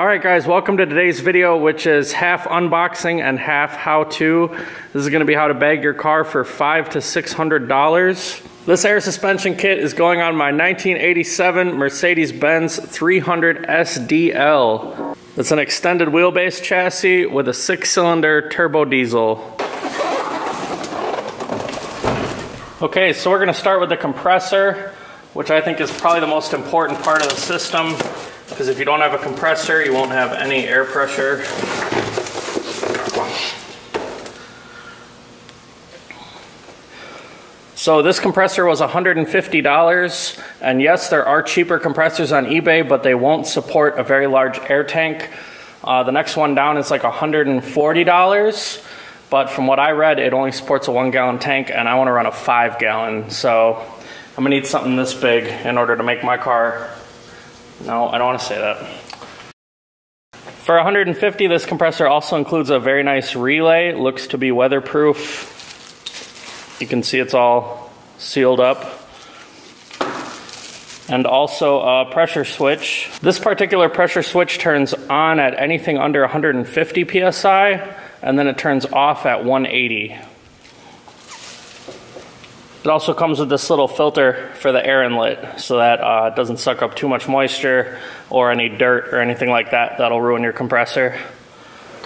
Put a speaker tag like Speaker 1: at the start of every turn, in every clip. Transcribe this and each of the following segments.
Speaker 1: All right guys, welcome to today's video, which is half unboxing and half how to. This is gonna be how to bag your car for five to $600. This air suspension kit is going on my 1987 Mercedes-Benz 300 SDL. It's an extended wheelbase chassis with a six cylinder turbo diesel. Okay, so we're gonna start with the compressor, which I think is probably the most important part of the system because if you don't have a compressor, you won't have any air pressure. So this compressor was $150, and yes, there are cheaper compressors on eBay, but they won't support a very large air tank. Uh, the next one down is like $140, but from what I read, it only supports a one gallon tank, and I wanna run a five gallon, so I'm gonna need something this big in order to make my car no, I don't want to say that. For 150, this compressor also includes a very nice relay. Looks to be weatherproof. You can see it's all sealed up. And also a pressure switch. This particular pressure switch turns on at anything under 150 psi, and then it turns off at 180. It also comes with this little filter for the air inlet so that uh, it doesn't suck up too much moisture or any dirt or anything like that that'll ruin your compressor.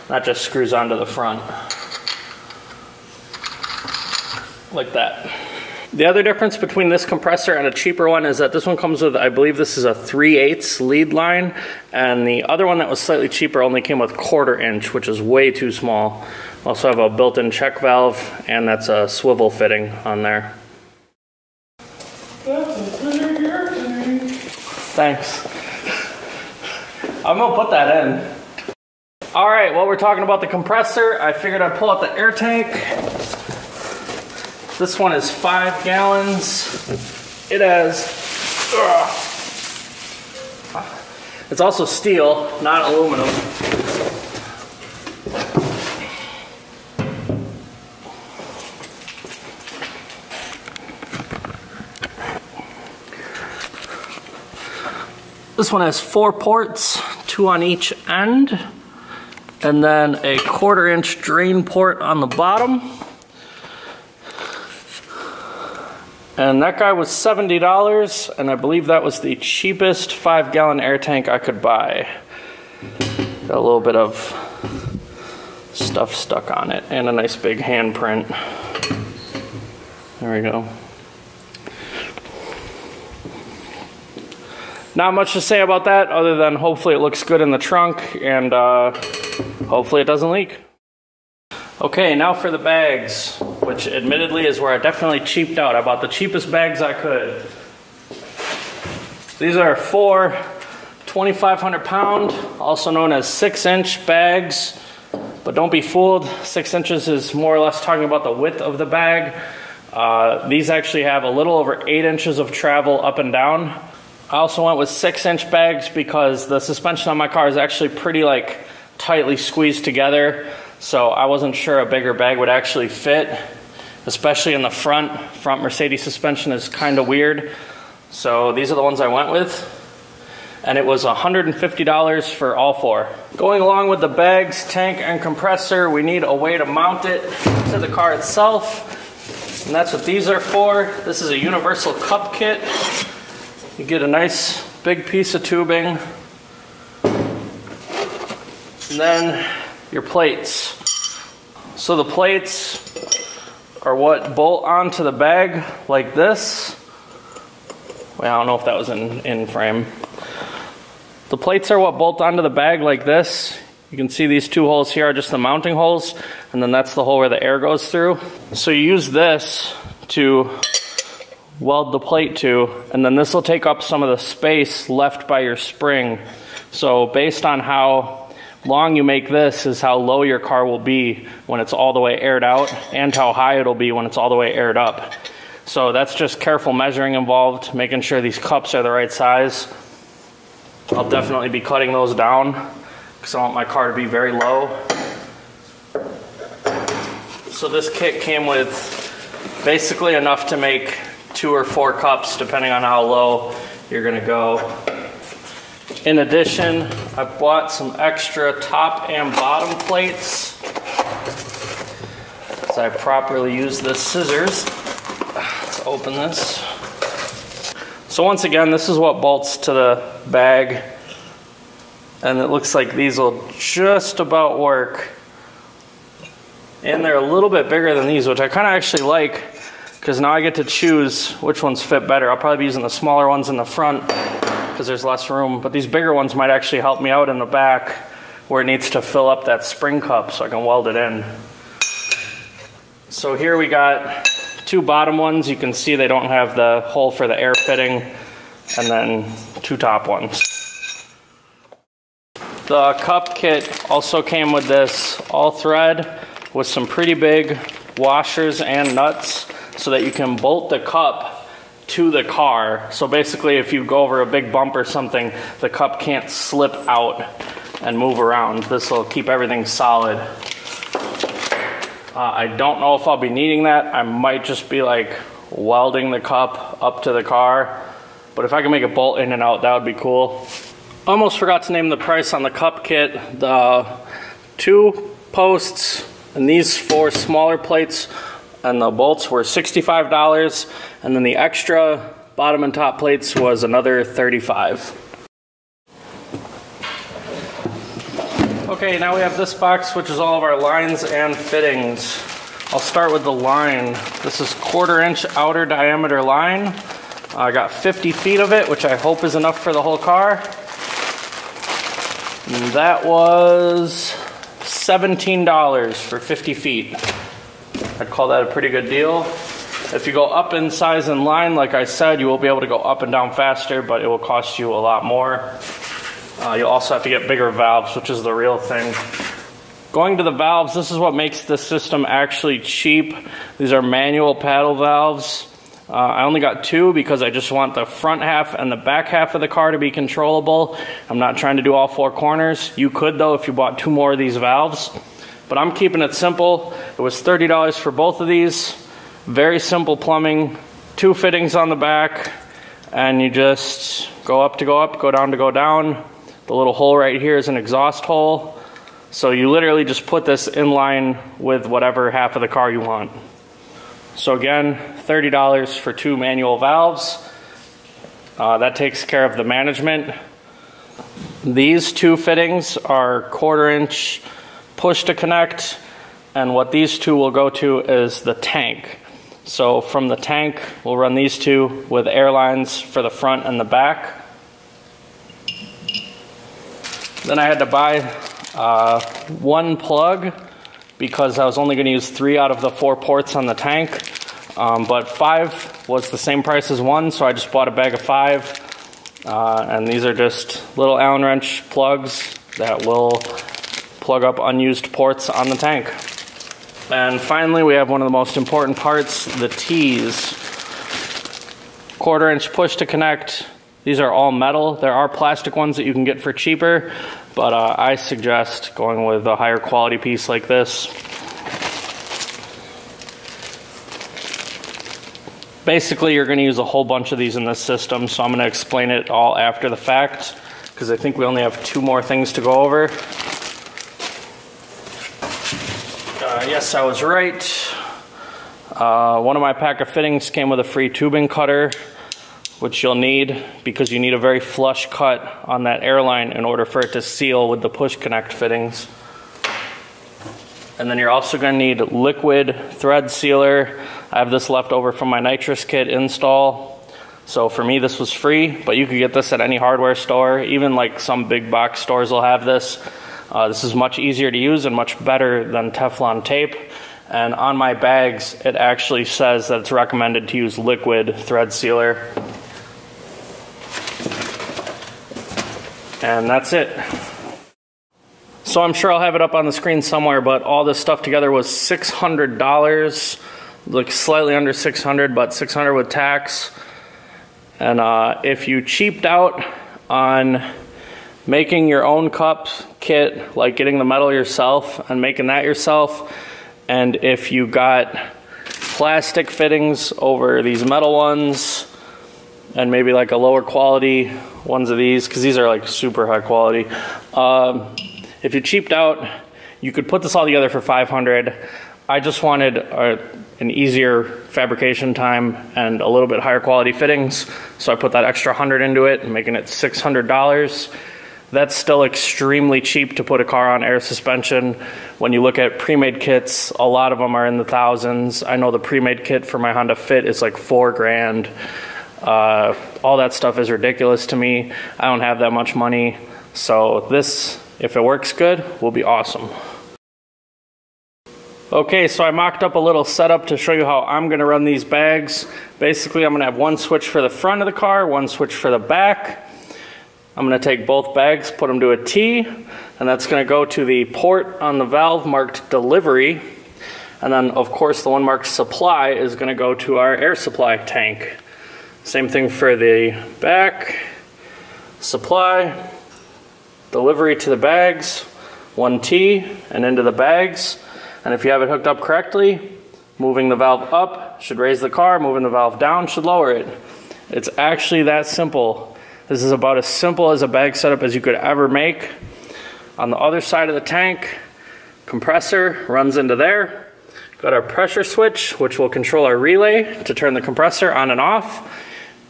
Speaker 1: That just screws onto the front. Like that. The other difference between this compressor and a cheaper one is that this one comes with, I believe this is a 3 8 lead line, and the other one that was slightly cheaper only came with quarter inch, which is way too small. Also have a built-in check valve, and that's a swivel fitting on there. Thanks. I'm gonna put that in. All right, while we're talking about the compressor, I figured I'd pull out the air tank. This one is five gallons. It has, ugh. it's also steel, not aluminum. This one has four ports, two on each end, and then a quarter inch drain port on the bottom. And that guy was $70, and I believe that was the cheapest five gallon air tank I could buy. Got a little bit of stuff stuck on it, and a nice big handprint. There we go. Not much to say about that other than hopefully it looks good in the trunk and uh, hopefully it doesn't leak. Okay, now for the bags, which admittedly is where I definitely cheaped out. I bought the cheapest bags I could. These are four 2,500 pound, also known as six inch bags. But don't be fooled, six inches is more or less talking about the width of the bag. Uh, these actually have a little over eight inches of travel up and down. I also went with six inch bags because the suspension on my car is actually pretty like tightly squeezed together. So I wasn't sure a bigger bag would actually fit, especially in the front. Front Mercedes suspension is kind of weird. So these are the ones I went with. And it was $150 for all four. Going along with the bags, tank, and compressor, we need a way to mount it to the car itself. And that's what these are for. This is a universal cup kit. You get a nice big piece of tubing. And then your plates. So the plates are what bolt onto the bag like this. Well, I don't know if that was in, in frame. The plates are what bolt onto the bag like this. You can see these two holes here are just the mounting holes, and then that's the hole where the air goes through. So you use this to weld the plate to, and then this will take up some of the space left by your spring. So based on how long you make this is how low your car will be when it's all the way aired out and how high it'll be when it's all the way aired up. So that's just careful measuring involved, making sure these cups are the right size. I'll definitely be cutting those down because I want my car to be very low. So this kit came with basically enough to make two or four cups depending on how low you're gonna go. In addition, I bought some extra top and bottom plates as I properly use the scissors to open this. So once again, this is what bolts to the bag. And it looks like these will just about work. And they're a little bit bigger than these, which I kind of actually like because now I get to choose which ones fit better. I'll probably be using the smaller ones in the front because there's less room, but these bigger ones might actually help me out in the back where it needs to fill up that spring cup so I can weld it in. So here we got two bottom ones. You can see they don't have the hole for the air fitting, and then two top ones. The cup kit also came with this all thread with some pretty big washers and nuts so that you can bolt the cup to the car. So basically, if you go over a big bump or something, the cup can't slip out and move around. This will keep everything solid. Uh, I don't know if I'll be needing that. I might just be like welding the cup up to the car. But if I can make a bolt in and out, that would be cool. Almost forgot to name the price on the cup kit. The two posts and these four smaller plates and the bolts were $65 and then the extra bottom and top plates was another 35 Okay, now we have this box which is all of our lines and fittings. I'll start with the line. This is quarter inch outer diameter line. I got 50 feet of it, which I hope is enough for the whole car. And that was $17 for 50 feet. I'd call that a pretty good deal. If you go up in size and line, like I said, you will be able to go up and down faster, but it will cost you a lot more. Uh, you'll also have to get bigger valves, which is the real thing. Going to the valves, this is what makes the system actually cheap. These are manual paddle valves. Uh, I only got two because I just want the front half and the back half of the car to be controllable. I'm not trying to do all four corners. You could though if you bought two more of these valves. But I'm keeping it simple. It was $30 for both of these. Very simple plumbing, two fittings on the back, and you just go up to go up, go down to go down. The little hole right here is an exhaust hole. So you literally just put this in line with whatever half of the car you want. So again, $30 for two manual valves. Uh, that takes care of the management. These two fittings are quarter inch push to connect, and what these two will go to is the tank. So from the tank, we'll run these two with air lines for the front and the back. Then I had to buy uh, one plug because I was only going to use three out of the four ports on the tank. Um, but five was the same price as one, so I just bought a bag of five. Uh, and these are just little Allen wrench plugs that will plug up unused ports on the tank. And finally, we have one of the most important parts, the T's. Quarter inch push to connect. These are all metal. There are plastic ones that you can get for cheaper, but uh, I suggest going with a higher quality piece like this. Basically, you're going to use a whole bunch of these in this system, so I'm going to explain it all after the fact, because I think we only have two more things to go over. Uh, yes, I was right. Uh, one of my pack of fittings came with a free tubing cutter, which you'll need because you need a very flush cut on that airline in order for it to seal with the push connect fittings. And then you're also going to need liquid thread sealer. I have this left over from my nitrous kit install. So for me, this was free, but you could get this at any hardware store. Even like some big box stores will have this. Uh, this is much easier to use and much better than Teflon tape. And on my bags, it actually says that it's recommended to use liquid thread sealer. And that's it. So I'm sure I'll have it up on the screen somewhere, but all this stuff together was $600, like slightly under 600, but 600 with tax. And uh, if you cheaped out on making your own cups kit, like getting the metal yourself and making that yourself. And if you got plastic fittings over these metal ones, and maybe like a lower quality ones of these because these are like super high quality. Um, if you cheaped out, you could put this all together for 500. I just wanted a, an easier fabrication time and a little bit higher quality fittings, so I put that extra 100 into it, making it $600. That's still extremely cheap to put a car on air suspension. When you look at pre-made kits, a lot of them are in the thousands. I know the pre-made kit for my Honda Fit is like four grand. Uh, all that stuff is ridiculous to me. I don't have that much money. So this, if it works good, will be awesome. Okay, so I mocked up a little setup to show you how I'm gonna run these bags. Basically, I'm gonna have one switch for the front of the car, one switch for the back. I'm gonna take both bags, put them to a T, and that's gonna go to the port on the valve marked delivery. And then, of course, the one marked supply is gonna go to our air supply tank. Same thing for the back, supply, delivery to the bags, one T and into the bags. And if you have it hooked up correctly, moving the valve up should raise the car, moving the valve down should lower it. It's actually that simple. This is about as simple as a bag setup as you could ever make. On the other side of the tank, compressor runs into there. Got our pressure switch, which will control our relay to turn the compressor on and off.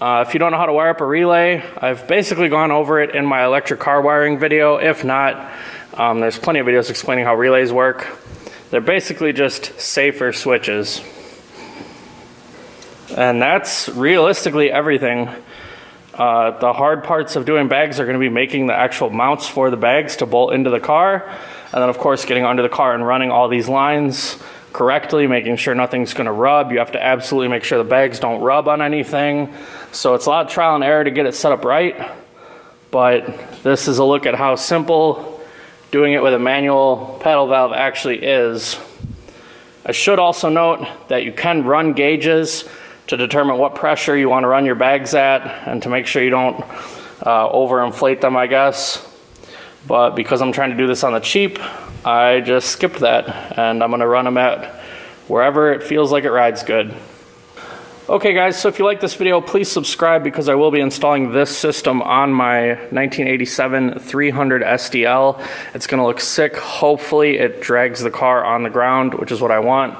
Speaker 1: Uh, if you don't know how to wire up a relay, I've basically gone over it in my electric car wiring video. If not, um, there's plenty of videos explaining how relays work. They're basically just safer switches. And that's realistically everything. Uh, the hard parts of doing bags are going to be making the actual mounts for the bags to bolt into the car. And then, of course, getting under the car and running all these lines correctly, making sure nothing's going to rub. You have to absolutely make sure the bags don't rub on anything. So it's a lot of trial and error to get it set up right. But this is a look at how simple doing it with a manual paddle valve actually is. I should also note that you can run gauges to determine what pressure you want to run your bags at and to make sure you don't uh, overinflate them, I guess. But because I'm trying to do this on the cheap, I just skipped that and I'm gonna run them at wherever it feels like it rides good. Okay guys, so if you like this video, please subscribe because I will be installing this system on my 1987 300 SDL. It's gonna look sick. Hopefully it drags the car on the ground, which is what I want.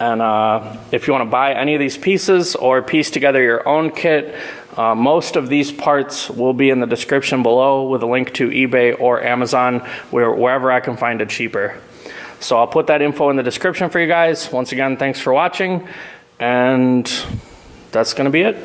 Speaker 1: And uh, if you want to buy any of these pieces or piece together your own kit, uh, most of these parts will be in the description below with a link to eBay or Amazon, where, wherever I can find it cheaper. So I'll put that info in the description for you guys. Once again, thanks for watching, and that's going to be it.